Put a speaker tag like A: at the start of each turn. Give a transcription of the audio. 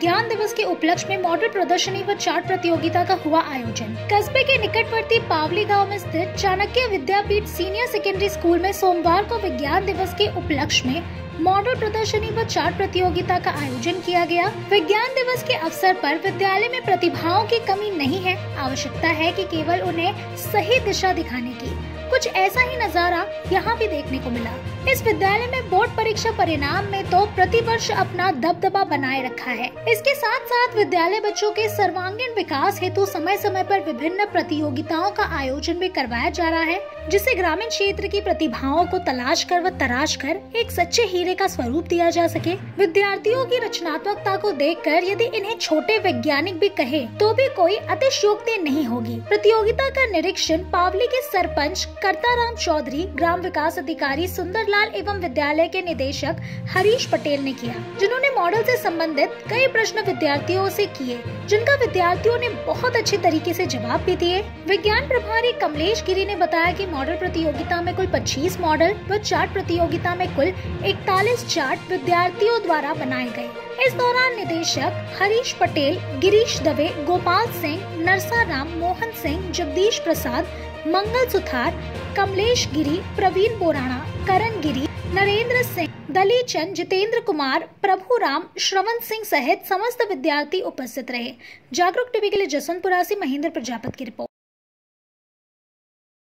A: विज्ञान दिवस के उपलक्ष्य में मॉडल प्रदर्शनी व चार्ट प्रतियोगिता का हुआ आयोजन। कस्बे के निकटवर्ती पावली गाँव में स्थित Chanakya Vidyapeeth senior secondary school में सोमवार को विज्ञान दिवस के उपलक्ष्य में मॉडल प्रदर्शनी व चार्ट प्रतियोगिता का आयोजन किया गया। विज्ञान दिवस के अवसर पर विद्यालय में प्रतिभाओं की कमी नहीं है। आवश्यकता है कि केवल उन्हें सही दिशा दिखाने की। कुछ ऐसा ही नज़ारा यहाँ भी देखने को मिला। इस विद्यालय में बोर्ड परीक्षा परिणाम में तो प्रति वर्ष अपना दबदबा बनाए रखा है। इसके साथ साथ विद्यालय बच्चों के सर्वांगीण विकास हेतु समय समय पर विभिन्न प्रतियोगिताओं का आयोजन भी करवाया जा रहा है, जिससे ग्रामीण क्षेत्र की प्रतिभाओं को तलाश कर व तराश कर एक सच्चे हीरे का स्वरूप दिया जा सके। विद्यार्थियों की रचनात्मकता को देखकर यदि इन्हें छोटे वैज्ञानिक भी कहे तो भी कोई अतिशयोक्ति नहीं होगी। प्रतियोगिता का निरीक्षण पावली के सरपंच करताराम चौधरी, ग्राम विकास अधिकारी सुंदरलाल एवं विद्यालय के निदेशक हरीश पटेल ने किया, जिन्होंने मॉडल से संबंधित कई प्रश्न विद्यार्थियों से किए, जिनका विद्यार्थियों ने बहुत अच्छे तरीके से जवाब भी दिए। विज्ञान प्रभारी कमलेश गिरी ने बताया कि मॉडल प्रतियोगिता में कुल 25 मॉडल व चार्ट प्रतियोगिता में कुल 41 चार्ट विद्यार्थियों द्वारा बनाए गए। इस दौरान निदेशक हरीश पटेल, गिरीश दवे, गोपाल सिंह नरसा राम मोहन सिंह, जगदीश प्रसाद, मंगल सुथार, कमलेश गिरी, प्रवीण बोराणा, करण गिरी, नरेंद्र सिंह दली चंद, जितेंद्र कुमार, प्रभु राम, श्रवण सिंह सहित समस्त विद्यार्थी उपस्थित रहे। जागरूक टीवी के लिए जसवंतपुरा से महेंद्र प्रजापत की रिपोर्ट।